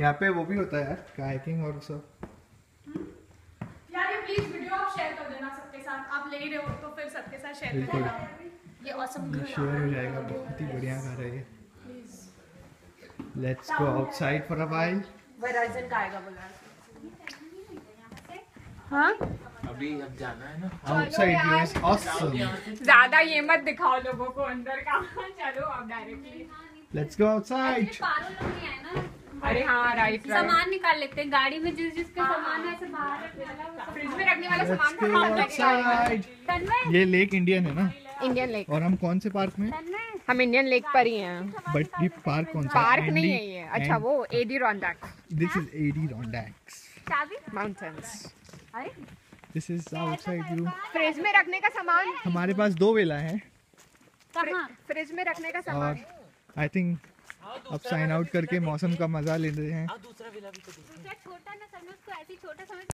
यहाँ पे वो भी होता है यार कायाकिंग और सब। यार ये प्लीज़ वीडियो आप शेयर कर देना सबके साथ। आप ले रहे हो तो फिर सबके साथ शेयर कर। देना ये ऑसम ये शेयर हो जाएगा बहुत ही बढ़िया घर है ये। Let's go outside for a while Verizon का आएगा बोला। हाँ? अभी अब जाना है ना। आउटसाइड व्यू इज़ ऑसम ज़्यादा ये मत दिखाओ लोगों को अंदर का। चलो आप डायरेक्टली लेट्स गो आउटसाइड पारो लोग नहीं आए ना। अरे हाँ राइट राइट सामान निकाल लेते हैं। गाड़ी में जिस जिसका सामान है ऐसे बाहर रख देना। फ्रिज में रखने वाला सामान ये लेक इंडियन है ना? इंडियन लेक और हम कौन से पार्क में? हम इंडियन लेक पर ही हैं। बट ये पार्क कौन सा पार्क नहीं है ये। अच्छा वो Adirondack this is Adirondacks चाबी? माउंटेन्स अरे। This is outside view fridge में रखने का सामान। हमारे पास दो वेला है। फ्रिज में रखने का सामान। आई थिंक अब साइन आउट करके मौसम का मज़ा ले रहे हैं।